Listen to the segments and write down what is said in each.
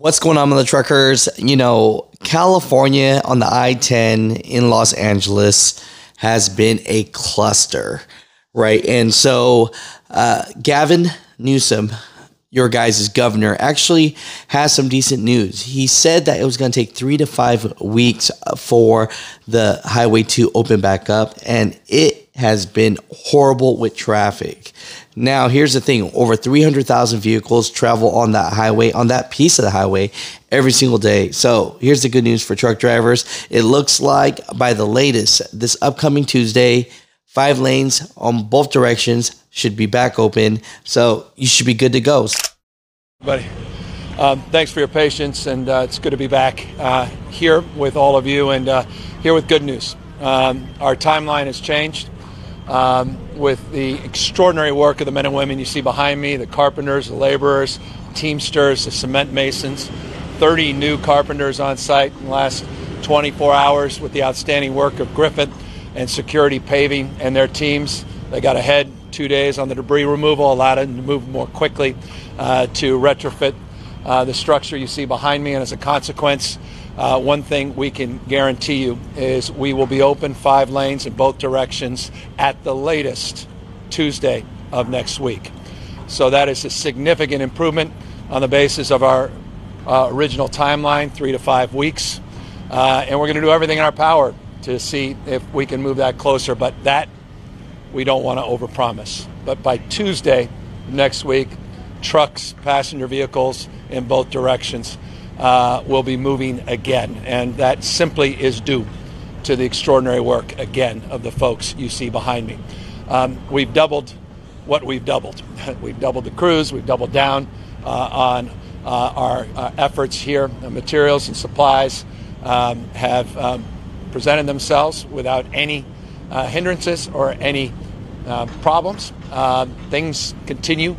What's going on with the truckers? You know, California on the I 10 in Los Angeles has been a cluster, right? And so, uh, Gavin Newsom, your guys' governor, actually has some decent news. He said that it was going to take three to five weeks for the highway to open back up, and it has been horrible with traffic. Now, here's the thing over 300,000 vehicles travel on that highway, on that piece of the highway, every single day. So, here's the good news for truck drivers. It looks like by the latest, this upcoming Tuesday, five lanes on both directions should be back open. So, you should be good to go. Buddy. Um, thanks for your patience, and uh, it's good to be back uh, here with all of you and uh, here with good news. Um, our timeline has changed um, with the extraordinary work of the men and women you see behind me the carpenters, the laborers, teamsters, the cement masons. 30 new carpenters on site in the last 24 hours with the outstanding work of Griffith and Security Paving and their teams. They got ahead two days on the debris removal, allowed them to move more quickly uh, to retrofit uh, the structure you see behind me, and as a consequence, uh, one thing we can guarantee you is we will be open five lanes in both directions at the latest Tuesday of next week. So that is a significant improvement on the basis of our uh, original timeline, three to five weeks. Uh, and we're going to do everything in our power to see if we can move that closer. But that we don't want to overpromise. But by Tuesday next week, trucks, passenger vehicles in both directions uh, will be moving again. And that simply is due to the extraordinary work, again, of the folks you see behind me. Um, we've doubled what we've doubled. we've doubled the crews, we've doubled down uh, on uh, our uh, efforts here. The materials and supplies um, have um, presented themselves without any uh, hindrances or any uh, problems. things continue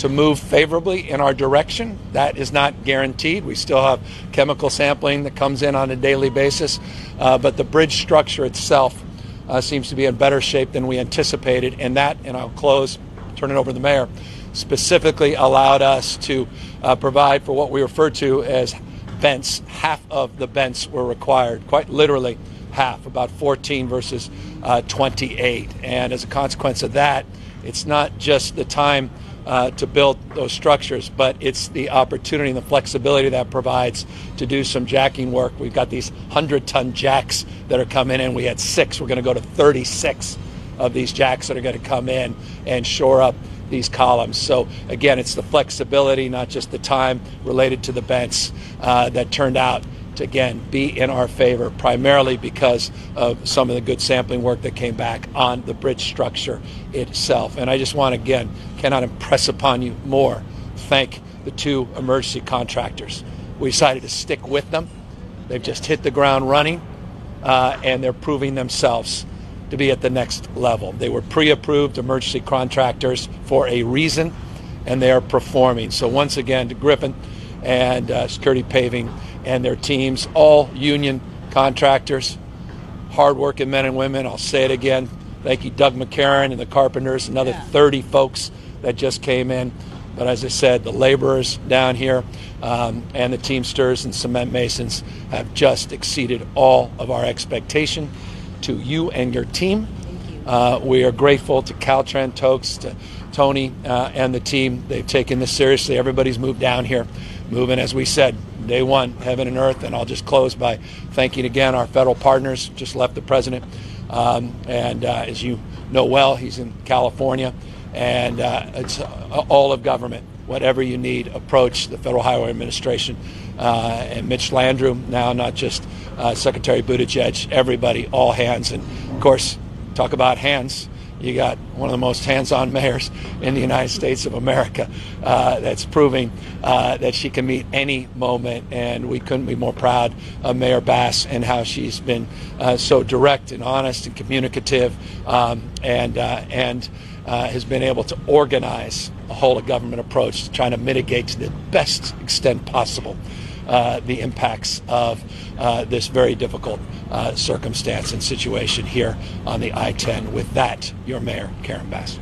to move favorably in our direction. That is not guaranteed. We still have chemical sampling that comes in on a daily basis, uh, but the bridge structure itself uh, seems to be in better shape than we anticipated. And that, and I'll close, turn it over to the mayor, specifically allowed us to uh, provide for what we refer to as bents. Half of the bents were required, quite literally half, about 14 versus uh, 28. And as a consequence of that, it's not just the time uh, to build those structures, but it's the opportunity and the flexibility that provides to do some jacking work. We've got these 100 ton jacks that are coming in. We had six. We're going to go to 36 of these jacks that are going to come in and shore up these columns. So again, it's the flexibility, not just the time related to the bents uh, that turned out again be in our favor, primarily because of some of the good sampling work that came back on the bridge structure itself. And I just want again cannot impress upon you more thank the two emergency contractors. We decided to stick with them. They've just hit the ground running, uh, and they're proving themselves to be at the next level. They were pre-approved emergency contractors for a reason, and they are performing. So once again, to Griffin and uh, Security Paving and their teams, all union contractors, hardworking men and women. I'll say it again. Thank you, Doug McCarron and the carpenters, another yeah. 30 folks that just came in. But as I said, the laborers down here um, and the Teamsters and cement masons have just exceeded all of our expectation. To you and your team, uh, we are grateful to Caltrans, Toks, to Tony uh, and the team. They've taken this seriously. Everybody's moved down here, moving, as we said, day one, heaven and earth. And I'll just close by thanking again our federal partners. Just left the president. Um, and uh, as you know well, he's in California. And uh, it's uh, all of government, whatever you need, approach the Federal Highway Administration. Uh, and Mitch Landrieu, now not just uh, Secretary Buttigieg, everybody, all hands. And of course, talk about hands you got one of the most hands-on mayors in the United States of America uh, that's proving uh, that she can meet any moment, and we couldn't be more proud of Mayor Bass and how she's been uh, so direct and honest and communicative, um, and uh, and uh, has been able to organize a whole of government approach to trying to mitigate to the best extent possible uh, the impacts of uh, this very difficult uh, circumstance and situation here on the I 10. With that, your mayor, Karen Bass.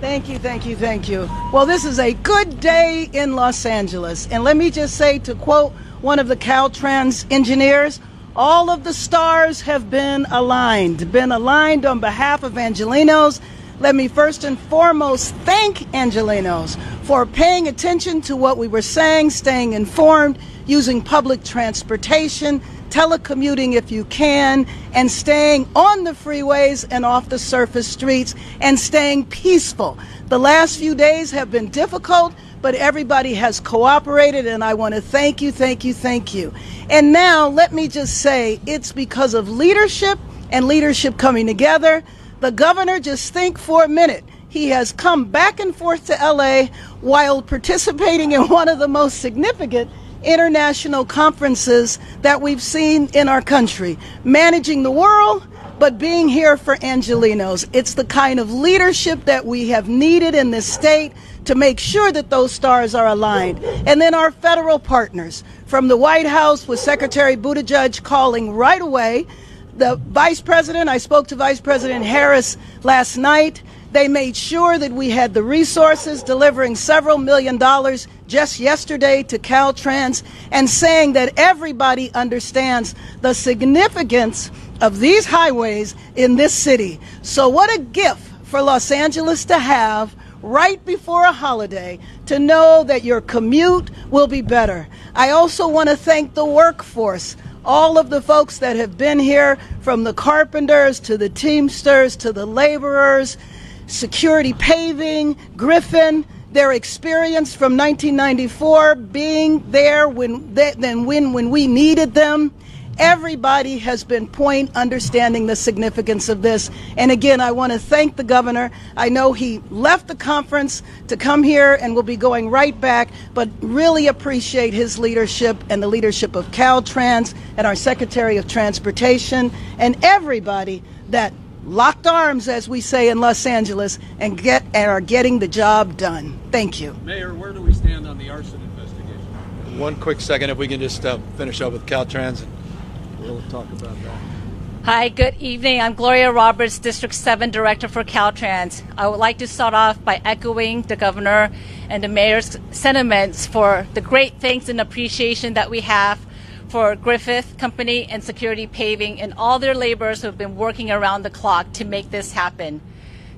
Thank you, thank you, thank you. Well, this is a good day in Los Angeles. And let me just say, to quote one of the Caltrans engineers, all of the stars have been aligned, been aligned on behalf of Angelenos. Let me first and foremost thank Angelenos for paying attention to what we were saying, staying informed, using public transportation, telecommuting if you can, and staying on the freeways and off the surface streets and staying peaceful. The last few days have been difficult, but everybody has cooperated, and I want to thank you, thank you, thank you. And now, let me just say it's because of leadership and leadership coming together. The governor, just think for a minute. He has come back and forth to LA while participating in one of the most significant international conferences that we've seen in our country, managing the world, but being here for Angelenos. It's the kind of leadership that we have needed in this state to make sure that those stars are aligned. And then our federal partners from the White House with Secretary Buttigieg calling right away. The Vice President, I spoke to Vice President Harris last night. They made sure that we had the resources, delivering several million dollars just yesterday to Caltrans, and saying that everybody understands the significance of these highways in this city. So, what a gift for Los Angeles to have right before a holiday to know that your commute will be better. I also want to thank the workforce. All of the folks that have been here, from the carpenters to the teamsters to the laborers, security paving, Griffin, their experience from 1994 being there when then when when we needed them Everybody has been point understanding the significance of this. And again, I want to thank the governor. I know he left the conference to come here and will be going right back, but really appreciate his leadership and the leadership of Caltrans and our Secretary of Transportation and everybody that locked arms, as we say in Los Angeles, and get and are getting the job done. Thank you. Mayor, where do we stand on the arson investigation? One quick second, if we can just uh, finish up with Caltrans. We'll talk about that. Hi, good evening. I'm Gloria Roberts, District 7 Director for Caltrans. I would like to start off by echoing the governor and the mayor's sentiments for the great thanks and appreciation that we have for Griffith Company and Security Paving and all their laborers who have been working around the clock to make this happen.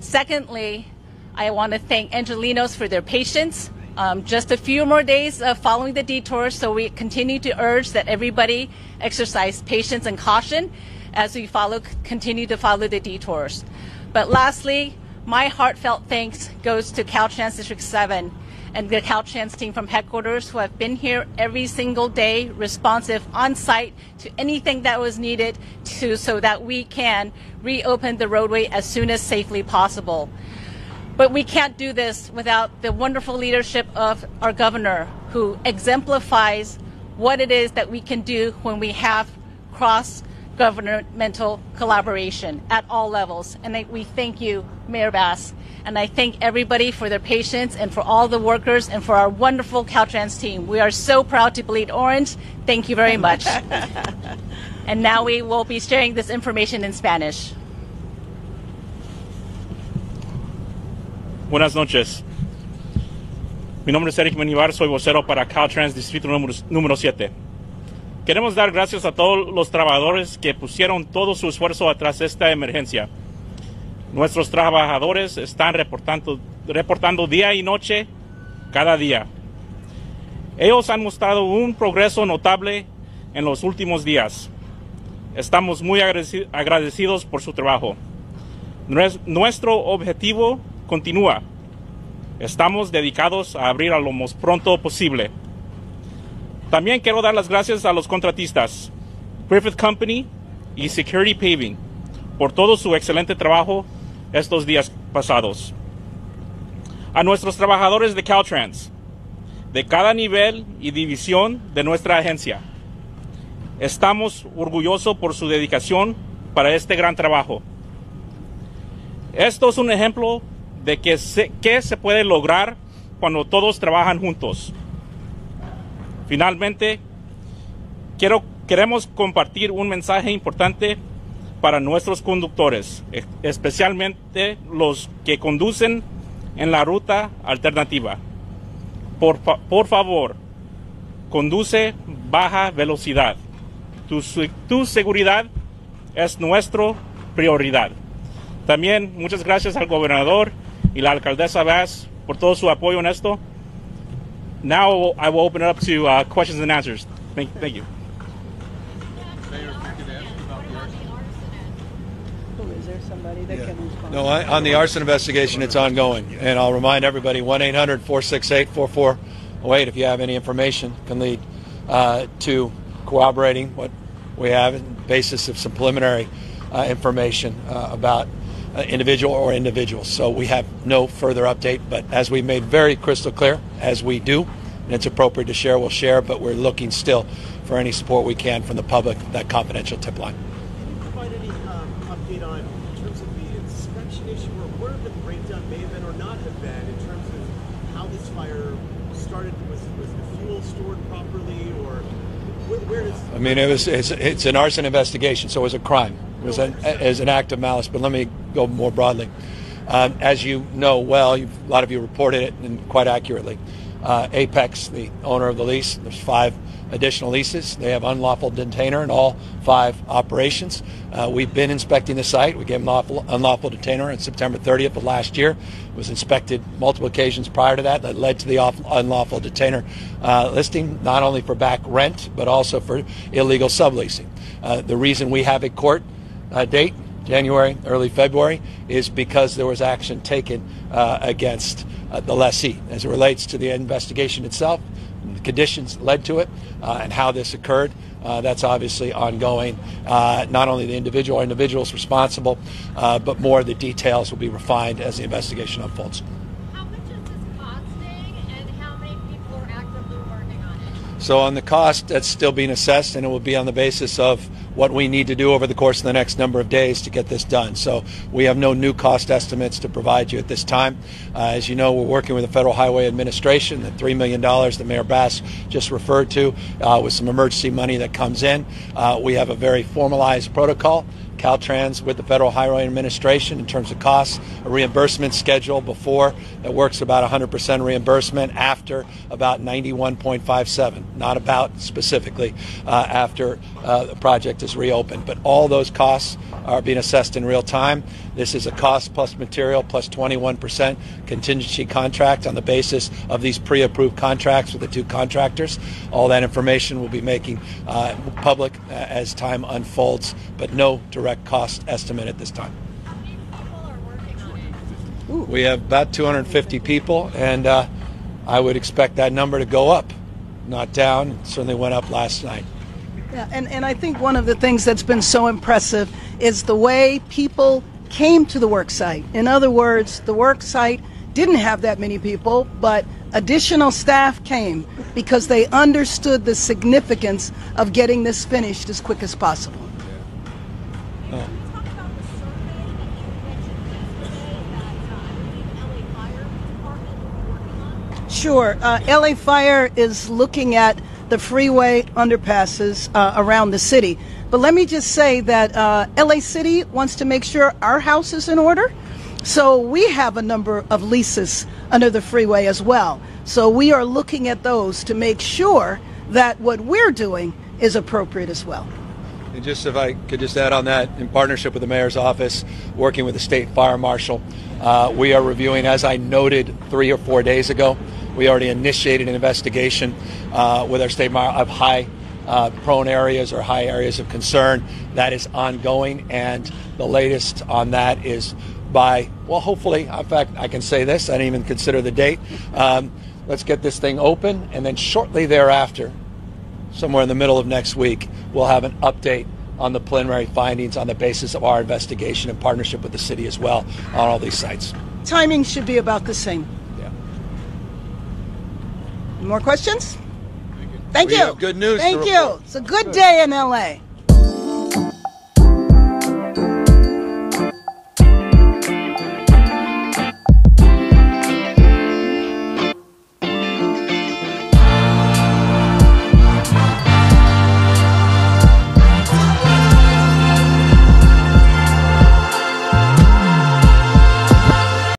Secondly, I want to thank Angelenos for their patience um, just a few more days of following the detours, so we continue to urge that everybody exercise patience and caution as we follow, continue to follow the detours. But lastly, my heartfelt thanks goes to Caltrans District 7 and the Caltrans team from headquarters who have been here every single day, responsive on site to anything that was needed to so that we can reopen the roadway as soon as safely possible. But we can't do this without the wonderful leadership of our governor, who exemplifies what it is that we can do when we have cross governmental collaboration at all levels. And I, we thank you, Mayor Bass. And I thank everybody for their patience and for all the workers and for our wonderful Caltrans team. We are so proud to bleed orange. Thank you very much. and now we will be sharing this information in Spanish. Buenas noches. Mi nombre es Eric Menivar, soy vocero para Caltrans Distrito número, número 7. Queremos dar gracias a todos los trabajadores que pusieron todo su esfuerzo atrás de esta emergencia. Nuestros trabajadores están reportando, reportando día y noche cada día. Ellos han mostrado un progreso notable en los últimos días. Estamos muy agradecidos por su trabajo. Nuestro objetivo continúa. Estamos dedicados a abrir a lo más pronto posible. También quiero dar las gracias a los contratistas, Griffith Company y Security Paving, por todo su excelente trabajo estos días pasados. A nuestros trabajadores de Caltrans, de cada nivel y división de nuestra agencia, estamos orgullosos por su dedicación para este gran trabajo. Esto es un ejemplo de se, qué se puede lograr cuando todos trabajan juntos. Finalmente, quiero, queremos compartir un mensaje importante para nuestros conductores, especialmente los que conducen en la ruta alternativa. Por, por favor, conduce baja velocidad. Tu, tu seguridad es nuestra prioridad. También muchas gracias al gobernador y la alcaldesa Bass por todo su apoyo en esto. Now I will open it up to uh, questions and answers. Thank, thank you. Is there somebody that can respond? No, I- on the arson investigation, it's ongoing. And I'll remind everybody, 1-800-468-4408, if you have any information, can lead uh, to corroborating what we have in basis of some preliminary uh, information uh, about Uh, individual or individuals. So we have no further update, but as we made very crystal clear, as we do, and it's appropriate to share, we'll share, but we're looking still for any support we can from the public, that confidential tip line. provide any uh, update on in terms of the inspection issue or where the breakdown may have been or not have been in terms of how this fire started? Was, was the fuel stored properly or where, where I mean, it was it's, it's an arson investigation, so it was a crime. Was an, as an act of malice. But let me go more broadly. Um, as you know well, a lot of you reported it and quite accurately. Uh, Apex, the owner of the lease, there's five additional leases. They have unlawful detainer in all five operations. Uh, we've been inspecting the site. We gave them lawful, unlawful detainer on September 30th of last year. It was inspected multiple occasions prior to that. That led to the off, unlawful detainer uh, listing, not only for back rent but also for illegal subleasing. Uh, the reason we have a court uh, date January, early February, is because there was action taken uh, against uh, the lessee as it relates to the investigation itself, the conditions led to it, uh, and how this occurred. Uh, that's obviously ongoing. Uh, not only the individual or individuals responsible, uh, but more of the details will be refined as the investigation unfolds. How much is this costing and how many people are actively working on it? So on the cost, that's still being assessed, and it will be on the basis of what we need to do over the course of the next number of days to get this done. So we have no new cost estimates to provide you at this time. Uh, as you know, we're working with the Federal Highway Administration. The $3 million that Mayor Bass just referred to uh, with some emergency money that comes in. Uh, we have a very formalized protocol. Caltrans with the Federal Highway Administration in terms of costs, a reimbursement schedule before that works about 100% reimbursement, after about 91.57, not about specifically uh, after uh, the project is reopened. But all those costs are being assessed in real time. This is a cost plus material plus 21% contingency contract on the basis of these pre-approved contracts with the two contractors. All that information will be making uh, public uh, as time unfolds, but no direct cost estimate at this time. How many people are working on it? We have about 250 people, and uh, I would expect that number to go up, not down. It certainly went up last night. Yeah, and, and I think one of the things that's been so impressive is the way people came to the work site. In other words, the work site didn't have that many people, but additional staff came because they understood the significance of getting this finished as quick as possible. Talk about the survey that you mentioned yesterday that uh, I believe LA Fire Department will be working on. Sure. Uh, LA Fire is looking at the freeway underpasses uh, around the city. But let me just say that uh, LA City wants to make sure our house is in order. So we have a number of leases under the freeway as well. So we are looking at those to make sure that what we're doing is appropriate as well. And just if I could just add on that, in partnership with the mayor's office, working with the state fire marshal, uh, we are reviewing, as I noted three or four days ago, we already initiated an investigation uh, with our state of high uh, prone areas or high areas of concern. That is ongoing, and the latest on that is by, well, hopefully, in fact, I can say this, I didn't even consider the date. Um, let's get this thing open, and then shortly thereafter, somewhere in the middle of next week, we'll have an update on the preliminary findings on the basis of our investigation in partnership with the city as well on all these sites. Timing should be about the same. More questions? Thank We you. good news Thank you. It's a good day in LA.